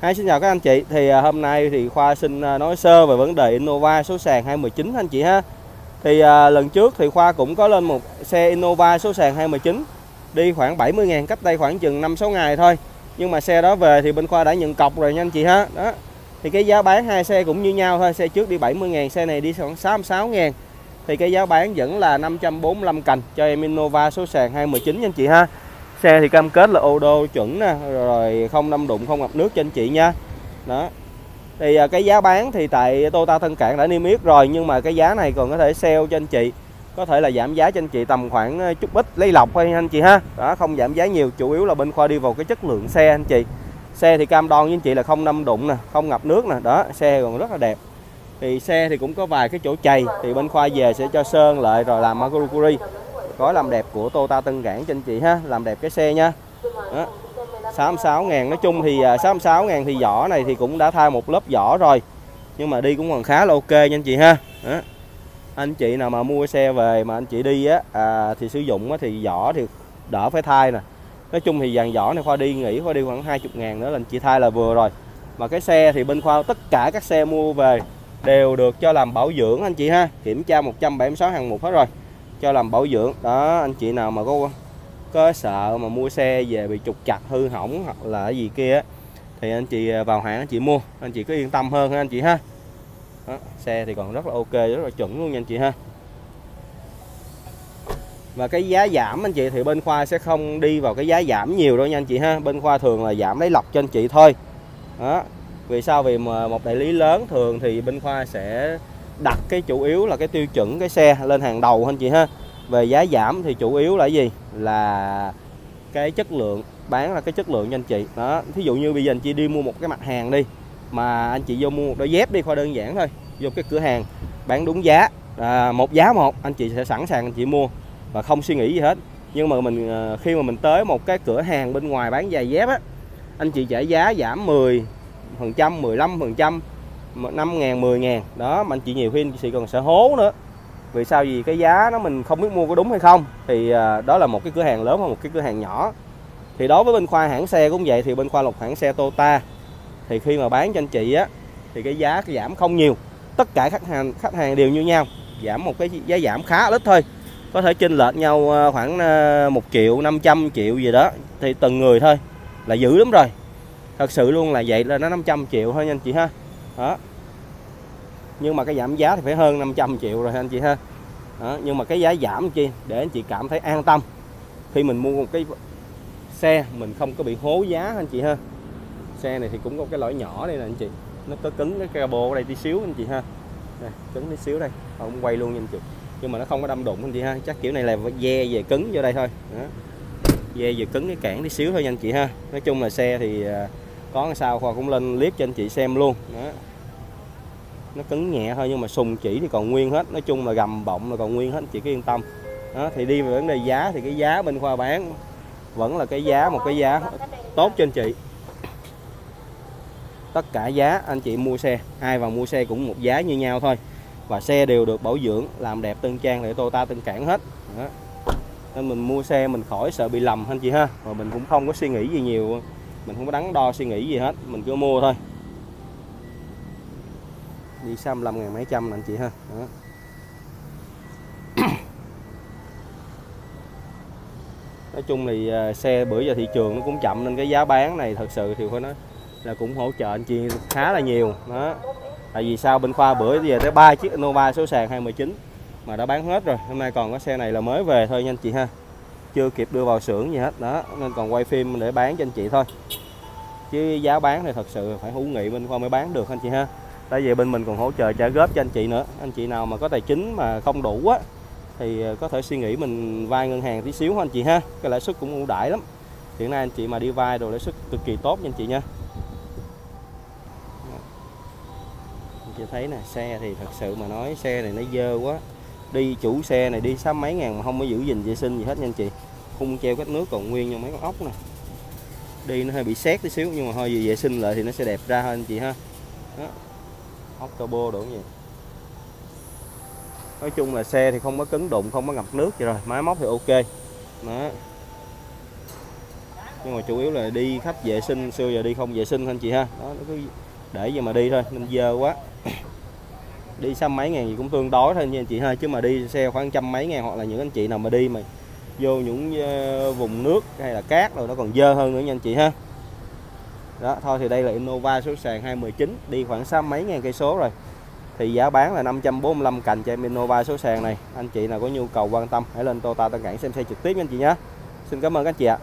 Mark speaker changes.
Speaker 1: Hai xin chào các anh chị. Thì à, hôm nay thì Khoa xin à, nói sơ về vấn đề Innova số sàn 219 anh chị ha. Thì à, lần trước thì Khoa cũng có lên một xe Innova số sàn 219 đi khoảng 70 ngàn cách đây khoảng chừng 5-6 ngày thôi. Nhưng mà xe đó về thì bên Khoa đã nhận cọc rồi nha anh chị ha. Đó. Thì cái giá bán hai xe cũng như nhau thôi. Xe trước đi 70 ngàn, xe này đi khoảng 66 ngàn. Thì cái giá bán vẫn là 545 cành cho em Innova số sàn 219 nha anh chị ha. Xe thì cam kết là ô đô chuẩn nè, rồi không đâm đụng, không ngập nước cho anh chị nha. Đó. Thì à, cái giá bán thì tại Toyota Tân Cảng đã niêm yết rồi nhưng mà cái giá này còn có thể sale cho anh chị. Có thể là giảm giá cho anh chị tầm khoảng à, chút ít lấy lọc thôi anh chị ha. Đó, không giảm giá nhiều, chủ yếu là bên khoa đi vào cái chất lượng xe anh chị. Xe thì cam đoan với anh chị là không đâm đụng nè, không ngập nước nè, đó, xe còn rất là đẹp. Thì xe thì cũng có vài cái chỗ chày thì bên khoa về sẽ cho sơn lại rồi làm Magurukuri gói làm đẹp của Toyota Tân Cảng cho anh chị ha làm đẹp cái xe nha. Đó. 66 ngàn nói chung thì à, 66 ngàn thì vỏ này thì cũng đã thay một lớp vỏ rồi. Nhưng mà đi cũng còn khá là ok nha anh chị ha. Đó. anh chị nào mà mua xe về mà anh chị đi á à, thì sử dụng á, thì vỏ thì đỡ phải thay nè. Nói chung thì dàn vỏ này khoa đi nghỉ khoa đi khoảng 20 ngàn nữa là anh chị thay là vừa rồi. Mà cái xe thì bên khoa tất cả các xe mua về đều được cho làm bảo dưỡng anh chị ha. Kiểm tra 176 hàng mục hết rồi cho làm bảo dưỡng. Đó anh chị nào mà có có sợ mà mua xe về bị trục chặt hư hỏng hoặc là cái gì kia thì anh chị à, vào hãng anh chị mua. Anh chị cứ yên tâm hơn ha anh chị ha. Đó, xe thì còn rất là ok rất là chuẩn luôn nha anh chị ha. Và cái giá giảm anh chị thì bên khoa sẽ không đi vào cái giá giảm nhiều đâu nha anh chị ha. Bên khoa thường là giảm lấy lọc cho anh chị thôi. Đó vì sao? Vì mà một đại lý lớn thường thì bên khoa sẽ đặt cái chủ yếu là cái tiêu chuẩn cái xe lên hàng đầu anh chị ha? Về giá giảm thì chủ yếu là gì? Là cái chất lượng bán là cái chất lượng cho anh chị. Đó thí dụ như bây giờ anh chị đi mua một cái mặt hàng đi mà anh chị vô mua một đôi dép đi khoa đơn giản thôi vô cái cửa hàng bán đúng giá à, một giá một anh chị sẽ sẵn sàng anh chị mua và không suy nghĩ gì hết. Nhưng mà mình à, khi mà mình tới một cái cửa hàng bên ngoài bán giày dép á anh chị trả giá giảm 10 phần trăm 15 phần trăm 5 ngàn 10 ngàn. Đó, mà anh chị nhiều khi anh chị còn sợ hố nữa. Vì sao? Vì cái giá nó mình không biết mua có đúng hay không. Thì à, đó là một cái cửa hàng lớn hoặc một cái cửa hàng nhỏ. Thì đối với bên khoa hãng xe cũng vậy, thì bên khoa lục hãng xe Toyota, thì khi mà bán cho anh chị á, thì cái giá giảm không nhiều. Tất cả khách hàng khách hàng đều như nhau. Giảm một cái giá giảm khá ít thôi. Có thể chênh lệch nhau à, khoảng à, 1 triệu 500 triệu gì đó. Thì từng người thôi, là dữ lắm rồi. Thật sự luôn là vậy là nó 500 triệu thôi nha anh chị ha. Đó nhưng mà cái giảm giá thì phải hơn 500 triệu rồi anh chị ha? Đó, nhưng mà cái giá giảm chi? Để anh chị cảm thấy an tâm. Khi mình mua một cái xe mình không có bị hố giá anh chị ha? Xe này thì cũng có cái lỗi nhỏ đây nè anh chị. Nó có cứng cái cabo ở đây tí xíu anh chị ha. Đây, cứng tí xíu đây. Không quay luôn nha anh chị. Nhưng mà nó không có đâm đụng anh chị ha. Chắc kiểu này là ve về cứng vô đây thôi. Đó. ve về cứng cái cản tí xíu thôi nha anh chị ha. Nói chung là xe thì à, có sao khoa cũng lên clip cho anh chị xem luôn. Đó nó cứng nhẹ thôi nhưng mà sùng chỉ thì còn nguyên hết. Nói chung là gầm bọng là còn nguyên hết chị cứ yên tâm. Đó, thì đi về vấn đề giá thì cái giá bên khoa bán vẫn là cái giá một cái giá tốt trên chị. Tất cả giá anh chị mua xe ai vào mua xe cũng một giá như nhau thôi. Và xe đều được bảo dưỡng làm đẹp tân trang để Toyota Tân Cảng hết. Đó. nên mình mua xe mình khỏi sợ bị lầm anh chị ha. Và mình cũng không có suy nghĩ gì nhiều. Mình không có đắn đo suy nghĩ gì hết mình cứ mua thôi đi 65 ngàn mấy trăm anh chị ha. Đó. nói chung thì à, xe bữa giờ thị trường nó cũng chậm nên cái giá bán này thật sự thì phải nói là cũng hỗ trợ anh chị khá là nhiều. Đó. Tại vì sao bên khoa bữa giờ tới ba chiếc Nova số sàn 219 mà đã bán hết rồi. Hôm nay còn có xe này là mới về thôi nha anh chị ha. Chưa kịp đưa vào xưởng gì hết. Đó. Nên còn quay phim để bán cho anh chị thôi. Chứ giá bán thì thật sự phải hữu nghị bên khoa mới bán được anh chị ha tại vì bên mình còn hỗ trợ trả góp cho anh chị nữa. Anh chị nào mà có tài chính mà không đủ á, thì ờ, có thể suy nghĩ mình vay ngân hàng tí xíu anh chị ha. Cái lãi suất cũng ưu đãi lắm. Hiện nay anh chị mà đi vay đồ lãi suất cực kỳ tốt nha anh chị nha. Anh chị thấy nè, xe thì thật sự mà nói, xe này nó dơ quá. Đi chủ xe này đi sắm mấy ngàn mà không có giữ gìn vệ sinh gì hết nha anh chị. Khung treo cách nước còn nguyên như mấy con ốc nè. Đi nó hơi bị xét tí xíu nhưng mà thôi vệ sinh lại thì nó sẽ đẹp ra hơn anh chị ha. Đó ốc turbo đủ gì nói chung là xe thì không có cứng đụng, không có ngập nước gì rồi, máy móc thì ok. Đó. Nhưng mà chủ yếu là đi khách vệ sinh, xưa giờ đi không vệ sinh anh chị ha? Đó, nó cứ để gì mà đi thôi, nên dơ quá. Đi xăm mấy ngàn gì cũng tương đối thôi nha anh chị ha, chứ mà đi xe khoảng trăm mấy ngàn hoặc là những anh chị nào mà đi mà vô những ờ, vùng nước hay là cát rồi nó còn dơ hơn nữa nha anh chị ha đó, thôi thì đây là Innova số sàn 219 đi khoảng sáu mấy ngàn cây số rồi. Thì giá bán là 545 cành cho em Innova số sàn này. Anh chị nào có nhu cầu quan tâm, hãy lên Toyota Tân Cảng xem xe trực tiếp nha anh chị nhé. Xin cảm ơn các anh chị ạ.